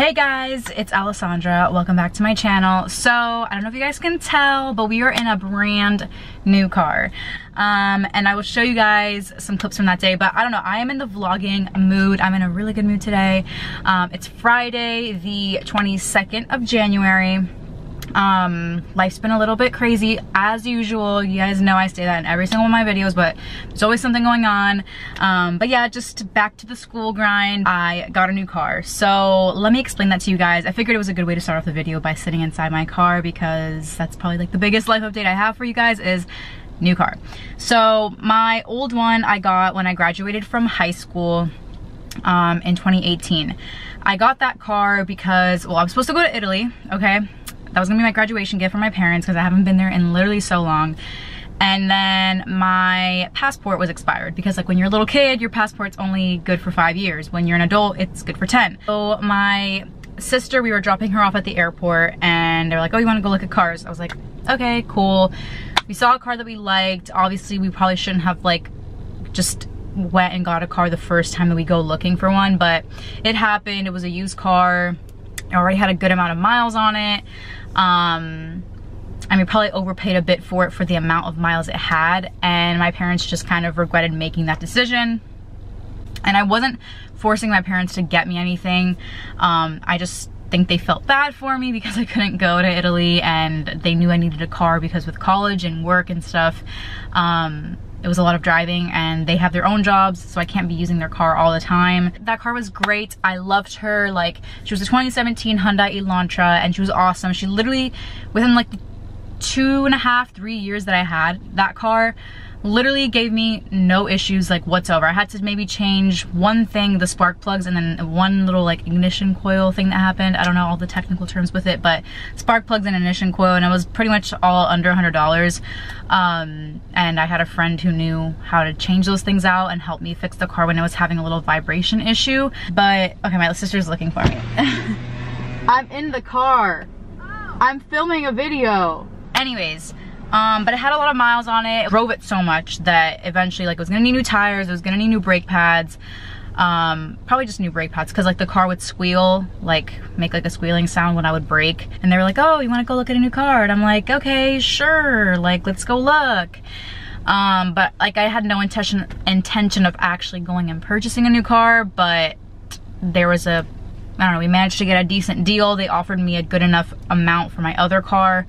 Hey guys, it's Alessandra. Welcome back to my channel. So, I don't know if you guys can tell, but we are in a brand new car. Um, and I will show you guys some clips from that day, but I don't know, I am in the vlogging mood. I'm in a really good mood today. Um, it's Friday, the 22nd of January um life's been a little bit crazy as usual. You guys know i say that in every single one of my videos but there's always something going on. Um but yeah just back to the school grind. I got a new car. So let me explain that to you guys. I figured it was a good way to start off the video by sitting inside my car because that's probably like the biggest life update i have for you guys is new car. So my old one i got when i graduated from high school um in 2018 I got that car because, well, I was supposed to go to Italy, okay? That was gonna be my graduation gift for my parents because I haven't been there in literally so long. And then my passport was expired because like when you're a little kid, your passport's only good for five years. When you're an adult, it's good for 10. So my sister, we were dropping her off at the airport and they're like, oh, you wanna go look at cars? I was like, okay, cool. We saw a car that we liked. Obviously, we probably shouldn't have like just went and got a car the first time that we go looking for one, but it happened. It was a used car. I already had a good amount of miles on it. Um, I mean, probably overpaid a bit for it for the amount of miles it had. And my parents just kind of regretted making that decision. And I wasn't forcing my parents to get me anything. Um, I just think they felt bad for me because I couldn't go to Italy and they knew I needed a car because with college and work and stuff, um, it was a lot of driving and they have their own jobs so I can't be using their car all the time. That car was great. I loved her. Like she was a 2017 Hyundai Elantra and she was awesome. She literally within like two and a half, three years that I had that car, literally gave me no issues like whatsoever. I had to maybe change one thing, the spark plugs, and then one little like ignition coil thing that happened. I don't know all the technical terms with it, but spark plugs and ignition coil, and it was pretty much all under $100. Um, and I had a friend who knew how to change those things out and help me fix the car when it was having a little vibration issue. But, okay, my sister's looking for me. I'm in the car. I'm filming a video. Anyways, um, but it had a lot of miles on it. I drove it so much that eventually like it was gonna need new tires, it was gonna need new brake pads. Um, probably just new brake pads because like the car would squeal, like make like a squealing sound when I would brake. And they were like, oh, you wanna go look at a new car? And I'm like, okay, sure, like let's go look. Um, but like I had no intention intention of actually going and purchasing a new car, but there was a I don't know, we managed to get a decent deal. They offered me a good enough amount for my other car.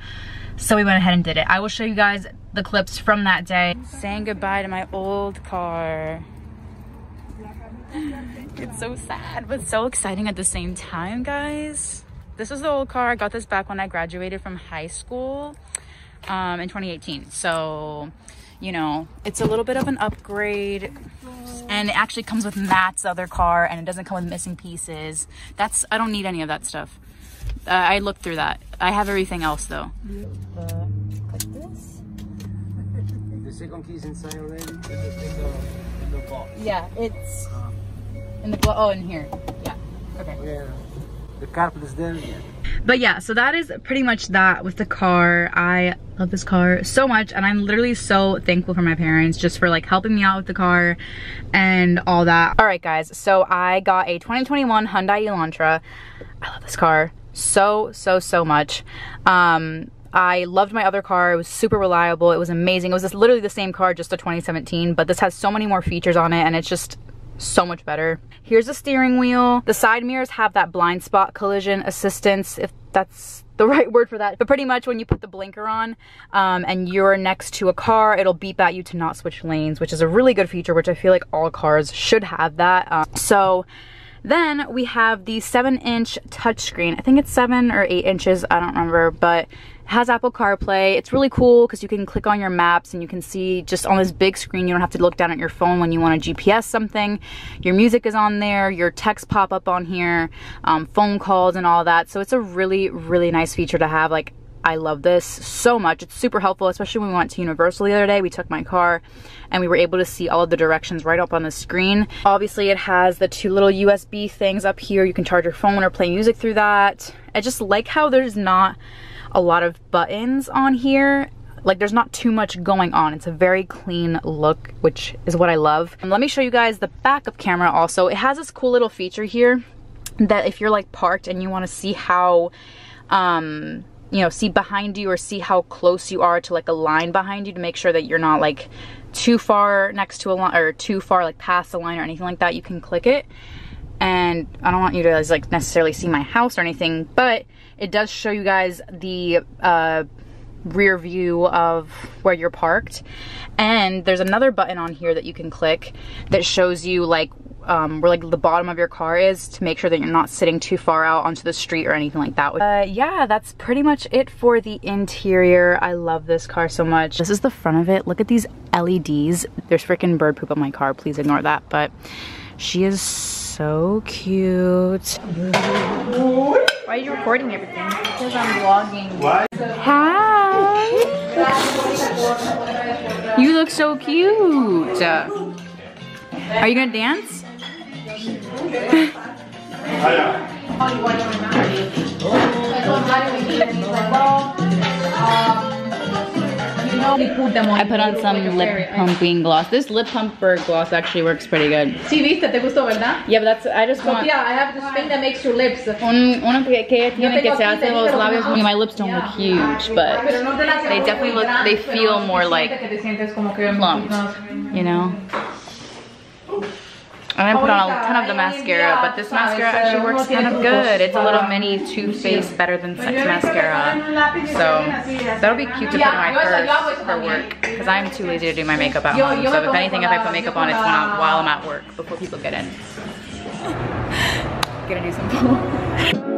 So we went ahead and did it. I will show you guys the clips from that day. Saying goodbye to my old car. It's so sad, but so exciting at the same time, guys. This is the old car. I got this back when I graduated from high school um, in 2018. So, you know, it's a little bit of an upgrade and it actually comes with Matt's other car and it doesn't come with missing pieces. That's, I don't need any of that stuff. Uh, I looked through that. I have everything else though. Uh, like this. The second key is inside already. In the, in the box. Yeah, it's in the oh in here. Yeah. Okay. Yeah. The carpet is there. Yeah. But yeah, so that is pretty much that with the car. I love this car so much and I'm literally so thankful for my parents just for like helping me out with the car and all that. All right guys, so I got a 2021 Hyundai Elantra. I love this car so, so, so much. Um, I loved my other car. It was super reliable. It was amazing. It was literally the same car, just a 2017, but this has so many more features on it and it's just so much better. Here's the steering wheel. The side mirrors have that blind spot collision assistance, if that's the right word for that. But pretty much when you put the blinker on um, and you're next to a car, it'll beep at you to not switch lanes, which is a really good feature, which I feel like all cars should have that. Um, so then we have the 7 inch touchscreen. I think it's 7 or 8 inches, I don't remember, but has Apple CarPlay. It's really cool because you can click on your maps and you can see just on this big screen, you don't have to look down at your phone when you want to GPS something. Your music is on there, your text pop up on here, um, phone calls and all that. So it's a really, really nice feature to have. Like I love this so much. It's super helpful, especially when we went to Universal the other day. We took my car and we were able to see all of the directions right up on the screen. Obviously, it has the two little USB things up here. You can charge your phone or play music through that. I just like how there's not a lot of buttons on here like there's not too much going on it's a very clean look which is what i love and let me show you guys the backup camera also it has this cool little feature here that if you're like parked and you want to see how um you know see behind you or see how close you are to like a line behind you to make sure that you're not like too far next to a line or too far like past the line or anything like that you can click it. And I don't want you to like necessarily see my house or anything but it does show you guys the uh, rear view of where you're parked. And there's another button on here that you can click that shows you like um, where like the bottom of your car is to make sure that you're not sitting too far out onto the street or anything like that. Uh, yeah, that's pretty much it for the interior. I love this car so much. This is the front of it. Look at these LEDs. There's freaking bird poop on my car. Please ignore that. But she is so cute. Why are you recording everything? Because I'm vlogging. Why? Hi. You look so cute. Are you gonna dance? I put on some lip pumping gloss. This lip pumper gloss actually works pretty good. Sí, viste, te gustó, ¿verdad? Yeah, but that's I just want Sofía, I have this thing that makes your lips. un, una que, que tiene que se hace los labios. My lips don't look huge, but Pero no te las they definitely look. They feel more like que te sientes como que plumped, you know. I'm gonna put on a ton of the mascara, but this mascara actually works kind of good. It's a little mini Too Faced Better Than Sex mascara. So that'll be cute to put on my purse for work because I'm too lazy to do my makeup at home. So if anything, if I put makeup on, it's when I'm, while I'm at work before people get in. Gonna do some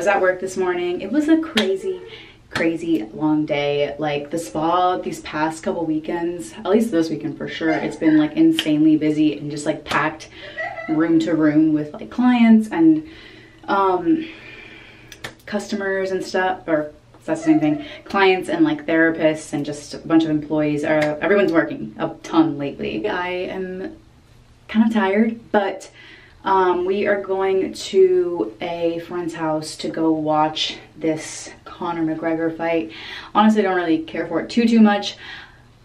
was at work this morning. It was a crazy, crazy long day. Like the spa these past couple weekends, at least this weekend for sure, it's been like insanely busy and just like packed room to room with like clients and um, customers and stuff, or that's the same thing, clients and like therapists and just a bunch of employees are, everyone's working a ton lately. I am kind of tired, but um, we are going to a friend's house to go watch this Conor McGregor fight. Honestly, I don't really care for it too, too much.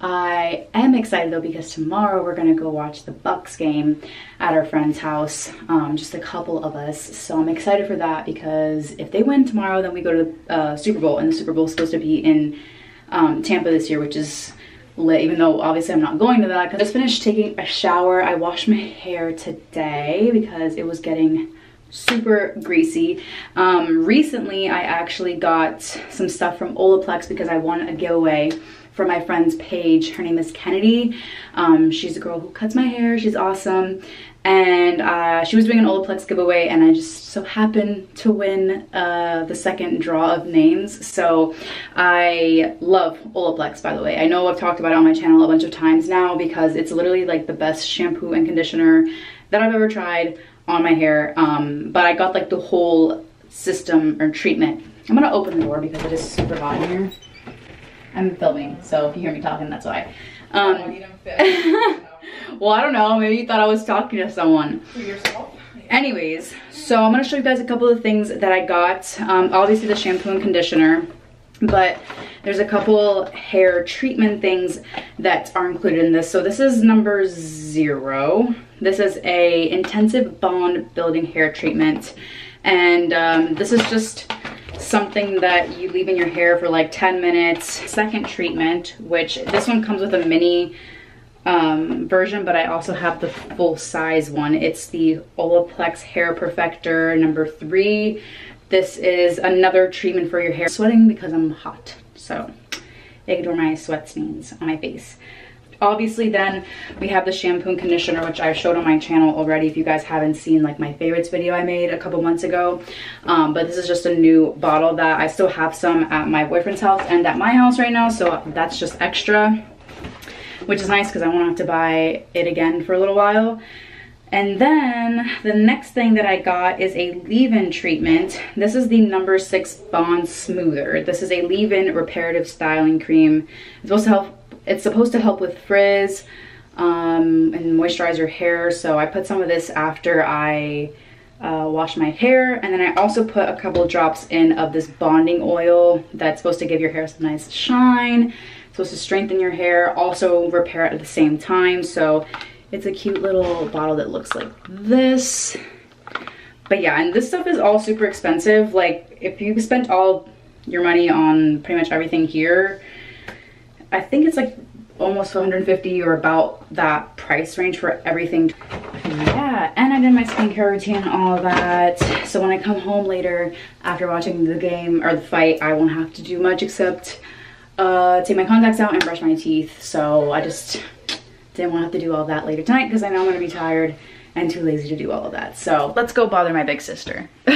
I am excited though because tomorrow we're gonna go watch the Bucs game at our friend's house, um, just a couple of us. So I'm excited for that because if they win tomorrow, then we go to the uh, Super Bowl, and the Super Bowl is supposed to be in um, Tampa this year, which is lit, even though obviously I'm not going to that. I just finished taking a shower. I washed my hair today because it was getting super greasy. Um, recently, I actually got some stuff from Olaplex because I won a giveaway for my friend's page. Her name is Kennedy. Um, she's a girl who cuts my hair. She's awesome. And uh, she was doing an Olaplex giveaway and I just so happened to win uh, the second draw of names. So I love Olaplex, by the way. I know I've talked about it on my channel a bunch of times now because it's literally like the best shampoo and conditioner that I've ever tried on my hair. Um, but I got like the whole system or treatment. I'm gonna open the door because it is super hot in here. I'm filming, so if you hear me talking, that's why. Um, well, I don't know. Maybe you thought I was talking to someone. Anyways, so I'm gonna show you guys a couple of things that I got. Um, obviously the shampoo and conditioner, but there's a couple hair treatment things that are included in this. So this is number zero. This is a intensive bond building hair treatment. And um, this is just something that you leave in your hair for like 10 minutes. Second treatment, which this one comes with a mini um, version, but I also have the full size one. It's the Olaplex Hair Perfector number three. This is another treatment for your hair. sweating because I'm hot, so ignore my sweat stains on my face. obviously then we have the shampoo and conditioner which I've showed on my channel already if you guys haven't seen like my favorites video i made a couple months ago um, but this is just a new bottle that i still have some at my boyfriend's house and at my house right now so that's just extra which is nice because i won't have to buy it again for a little while and then the next thing that I got is a leave-in treatment. This is the number six Bond Smoother. This is a leave-in reparative styling cream. It's supposed to help it's supposed to help with frizz um, and moisturize your hair. So I put some of this after I uh, wash my hair. And then I also put a couple drops in of this bonding oil that's supposed to give your hair some nice shine. Supposed to strengthen your hair, also repair it at the same time. So it's a cute little bottle that looks like this. But yeah, and this stuff is all super expensive. Like if you spent all your money on pretty much everything here, I think it's like almost 150 or about that price range for everything. Yeah, and I did my skincare routine and all that. So when I come home later after watching the game or the fight, I won't have to do much except uh, take my contacts out and brush my teeth. So I just didn't want to have to do all that later tonight because I know I'm going to be tired and too lazy to do all of that. So let's go bother my big sister.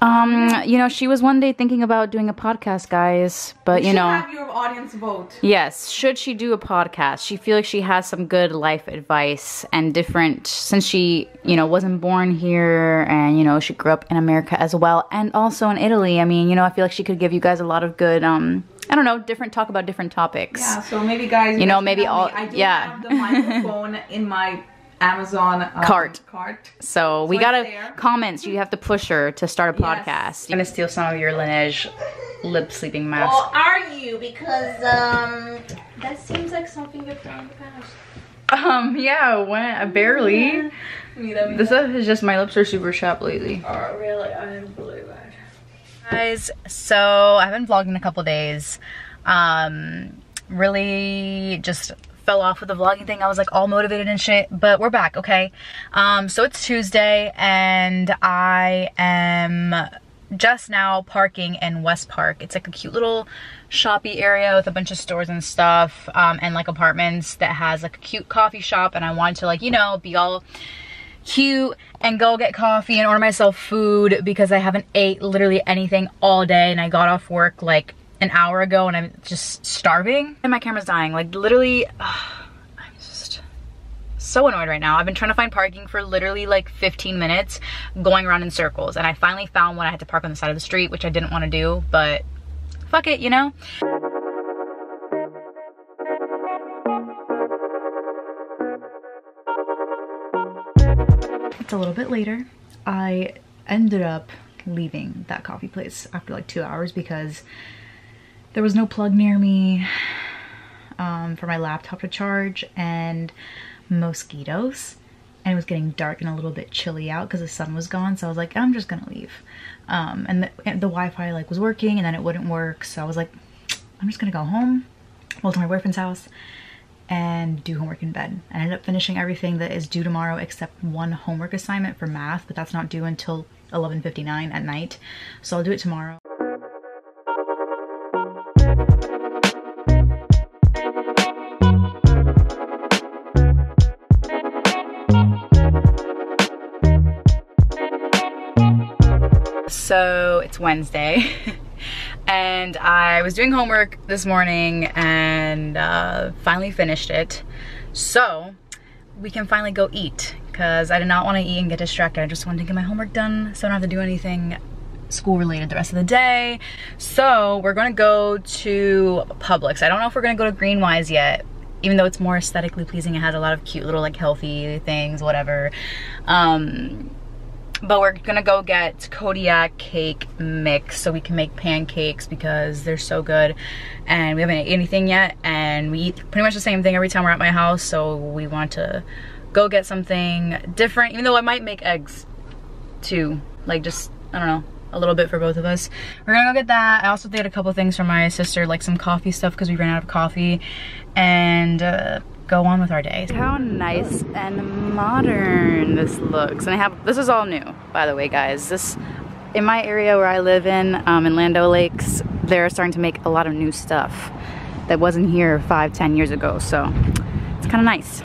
um, you know, she was one day thinking about doing a podcast, guys, but you, you know. have your audience vote. Yes, should she do a podcast? She feels like she has some good life advice and different since she, you know, wasn't born here and you know, she grew up in America as well and also in Italy. I mean, you know, I feel like she could give you guys a lot of good um I don't know, different talk about different topics. Yeah, so maybe guys, You know, maybe all- me. I do yeah. have the microphone in my Amazon um, Cart. Cart. So we it's gotta there. comments. You have to push her to start a Yes. podcast. I'm gonna steal some of your Laneige lip sleeping mask. Or are you? Because um, that seems like something you've done in the past. Um, yeah, when barely. Mira, This is just my lips are super chapped lately. Oh, really? I didn't believe it. Guys. So i've been vlogging a couple days. Um really just fell off with the vlogging thing. I was like all motivated and shit but we're back okay? Um so it's tuesday and i am just now parking in west park. It's like a cute little shoppy area with a bunch of stores and stuff um and like apartments that has like a cute coffee shop and i wanted to like you know be all cute and go get coffee and order myself food because I haven't ate literally anything all day and I got off work like an hour ago and I'm just starving. And my camera's dying. Like literally ugh, I'm just so annoyed right now. I've been trying to find parking for literally like 15 minutes going around in circles. And I finally found one I had to park on the side of the street which I didn't want to do but fuck it you know a little bit later. I ended up leaving that coffee place after like two hours because there was no plug near me um, for my laptop to charge and mosquitoes and it was getting dark and a little bit chilly out because the sun was gone so I was like I'm just gonna leave um, and the, and the Wi-Fi like was working and then it wouldn't work so I was like I'm just gonna go home well to my boyfriend's house and do homework in bed. I ended up finishing everything that is due tomorrow except one homework assignment for math, but that's not due until 11.59 at night. So I'll do it tomorrow. So it's Wednesday. and I was doing homework this morning and uh, finally finished it. So we can finally go eat because I did not want to eat and get distracted. I just wanted to get my homework done so I don't have to do anything school related the rest of the day. So we're gonna go to Publix. I don't know if we're gonna go to Greenwise yet, even though it's more aesthetically pleasing. It has a lot of cute little like healthy things, whatever. Um, but we're gonna go get Kodiak cake mix so we can make pancakes because they're so good. And we haven't ate anything yet and we eat pretty much the same thing every time we're at my house so we want to go get something different even though I might make eggs too. Like just I don't know a little bit for both of us. We're gonna go get that. I also did a couple things for my sister like some coffee stuff because we ran out of coffee. And uh, go on with our day. How nice and modern this looks. And I have, this is all new, by the way, guys. This, in my area where I live in, um, in Land O' Lakes, they're starting to make a lot of new stuff. that wasn't here five, ten years ago. So it's kind of nice.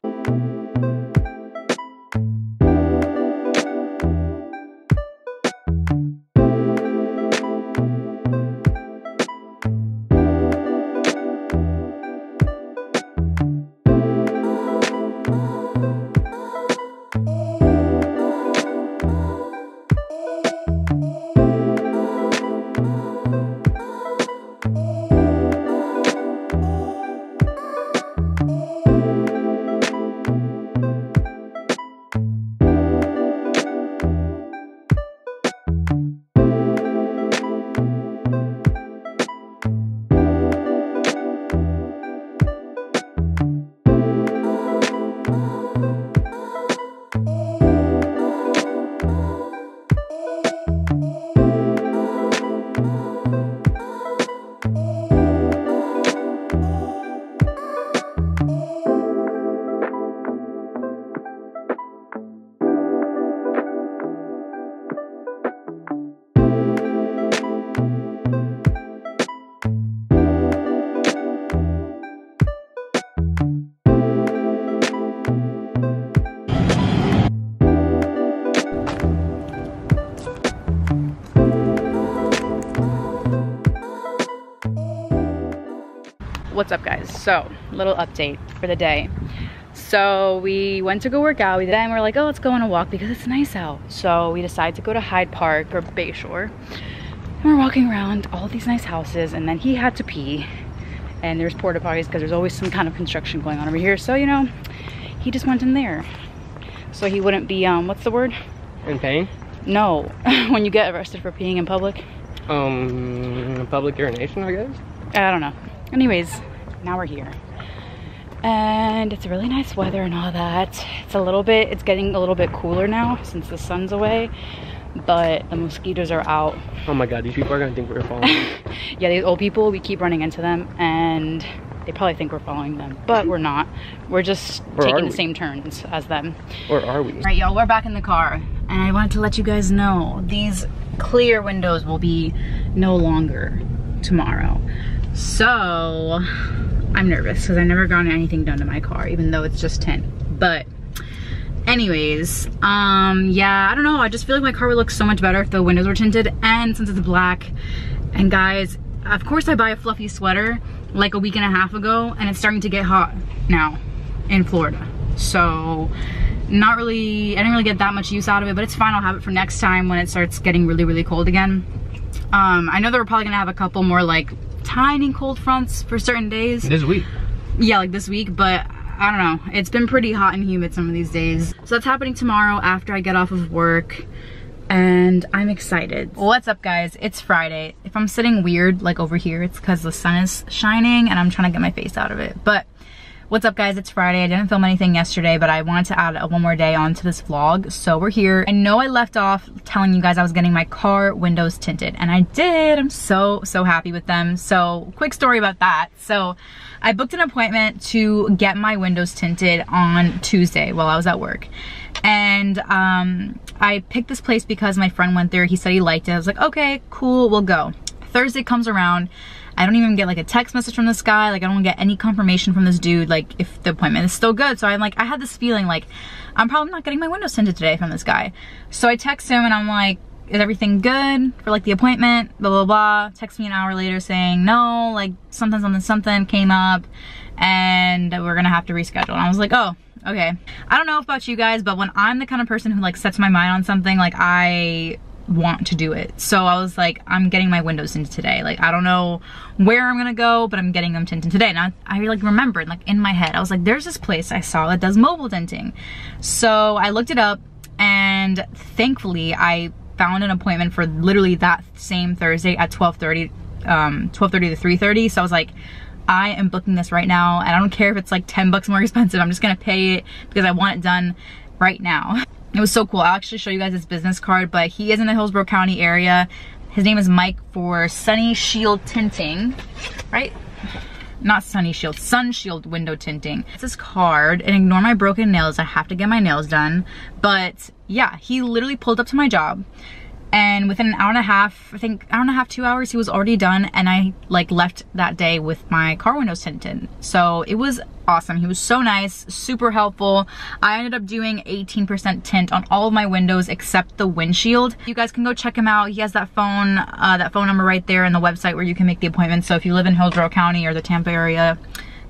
What's up guys? So little update for the day. So we went to go work out. We then we're like oh let's go on a walk because it's nice out. So we decided to go to hyde park or bayshore and we're walking around all these nice houses and then he had to pee. And there's porta potties because there's always some kind of construction going on over here. So you know he just went in there. So he wouldn't be um what's the word? In pain? no. When you get arrested for peeing in public. Um, public urination, I guess. I don't know. Anyways, now we're here. And it's really nice weather and all that. It's a little bit, it's getting a little bit cooler now since the sun's away, but the mosquitoes are out. Oh my god, these people are gonna think we're following. Yeah, these old people, we keep running into them and they probably think we're following them, but we're not. We're just Or taking the same turns as them. or are we? All right, y'all, we're back in the car, and I wanted to let you guys know these clear windows will be no longer tomorrow. So, I'm nervous because I've never gotten anything done to my car, even though it's just tint. But, anyways, um, yeah, I don't know. I just feel like my car would look so much better if the windows were tinted, and since it's black. And guys, of course I buy a fluffy sweater like a week and a half ago, and it's starting to get hot now in Florida. So not really, I didn't really get that much use out of it, but it's fine. I'll have it for next time when it starts getting really, really cold again. Um, I know that we're probably gonna have a couple more like tiny cold fronts for certain days. This week. Yeah, like this week, but I don't know. It's been pretty hot and humid some of these days. So that's happening tomorrow after I get off of work and I'm excited. What's up guys? It's Friday. If I'm sitting weird like over here, it's because the sun is shining and I'm trying to get my face out of it. But what's up guys? It's Friday. I didn't film anything yesterday, but I wanted to add a, one more day onto this vlog. So we're here. I know I left off telling you guys I was getting my car windows tinted and I did. I'm so, so happy with them. So quick story about that. So I booked an appointment to get my windows tinted on Tuesday while I was at work. And um, I picked this place because my friend went there. He said he liked it. I was like, okay, cool, we'll go. Thursday comes around. I don't even get like a text message from this guy. Like I don't get any confirmation from this dude, like if the appointment is still good. So I'm like, I had this feeling like I'm probably not getting my windows tinted today from this guy. So I text him and I'm like, is everything good for like the appointment? Blah, blah, blah. Text me an hour later saying, no, like something, something, something came up and we're gonna have to reschedule. And I was like, oh, okay. I don't know about you guys, but when I'm the kind of person who like sets my mind on something, like I want to do it. So I was like, I'm getting my windows tinted today. Like, I don't know where I'm gonna go, but I'm getting them tinted today. And I, I like remembered, like in my head, I was like, there's this place I saw that does mobile tinting. So I looked it up and thankfully I found an appointment for literally that same Thursday at 12.30, um, 12.30 to 3.30. So I was like, I am booking this right now and I don't care if it's like 10 bucks more expensive. I'm just gonna pay it because I want it done right now. It was so cool. I'll actually show you guys his business card, but he is in the Hillsborough County area. His name is Mike for Sunny Shield Tinting, right? Not Sunny Shield, Sun Shield window tinting. It's his card, and ignore my broken nails. I have to get my nails done. But yeah, he literally pulled up to my job, and within an hour and a half, I think hour and a half, two hours, he was already done and I like left that day with my car windows tinted. So it was awesome. He was so nice, super helpful. I ended up doing 18% tint on all of my windows except the windshield. You guys can go check him out. He has that phone, uh, that phone number right there in the website where you can make the appointment. So if you live in Hillsborough County or the Tampa area,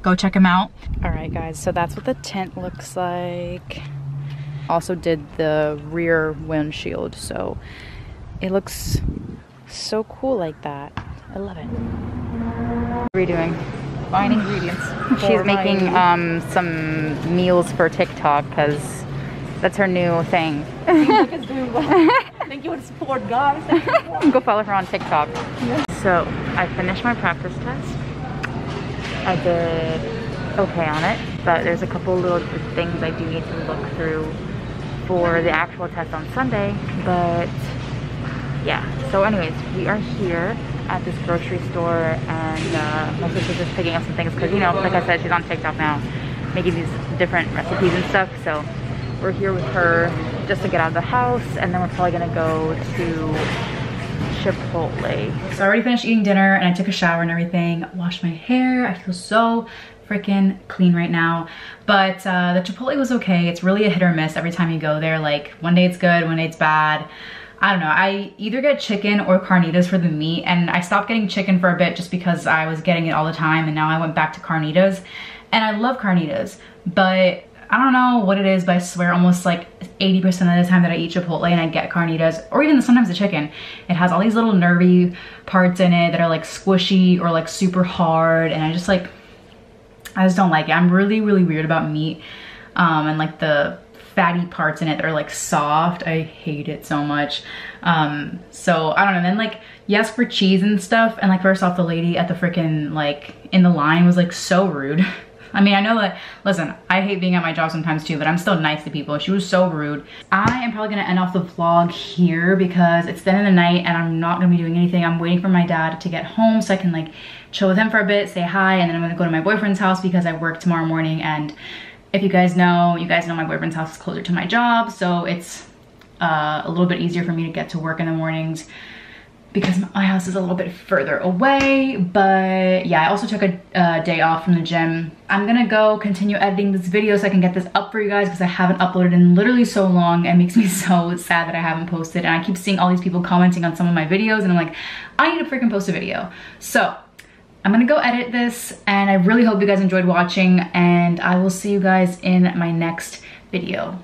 go check him out. All right guys, so that's what the tint looks like. Also did the rear windshield, so it looks so cool like that. I love it. What are we doing? Buying ingredients. She's making um, some meals for TikTok because that's her new thing. Thank you for the support, guys. Go follow her on TikTok. So I finished my practice test. I did okay on it, but there's a couple little things I do need to look through for the actual test on Sunday. But yeah, so anyways, we are here at this grocery store and uh, my sister's just picking up some things because, you know, like I said, she's on TikTok now making these different recipes and stuff. So we're here with her just to get out of the house and then we're probably gonna go to Chipotle. So I already finished eating dinner and I took a shower and everything, washed my hair. I feel so freaking clean right now. But uh, the Chipotle was okay. It's really a hit or miss every time you go there. Like one day it's good, one day it's bad. I don't know, I either get chicken or carnitas for the meat and I stopped getting chicken for a bit just because I was getting it all the time and now I went back to carnitas and I love carnitas, but I don't know what it is, but I swear almost like 80% of the time that I eat Chipotle and I get carnitas, or even sometimes the chicken, it has all these little nervy parts in it that are like squishy or like super hard and I just like, I just don't like it. I'm really, really weird about meat um, and like the fatty parts in it that are like soft. I hate it so much. Um, so I don't know. then like, yes for cheese and stuff. And like first off, the lady at the freaking like in the line was like so rude. I mean, I know that, listen, I hate being at my job sometimes too, but I'm still nice to people. She was so rude. I am probably gonna end off the vlog here because it's the end of the night and I'm not gonna be doing anything. I'm waiting for my dad to get home so I can like chill with him for a bit, say hi, and then I'm gonna go to my boyfriend's house because I work tomorrow morning and if you guys know, you guys know my boyfriend's house is closer to my job, so it's uh, a little bit easier for me to get to work in the mornings because my house is a little bit further away. But yeah i also took a day off from the gym. I'm gonna go continue editing this video so i can get this up for you guys because i haven't uploaded in literally so long. It makes me so sad that i haven't posted and i keep seeing all these people commenting on some of my videos and i'm like i need to freaking post a video. So I'm gonna go edit this and I really hope you guys enjoyed watching and I will see you guys in my next video.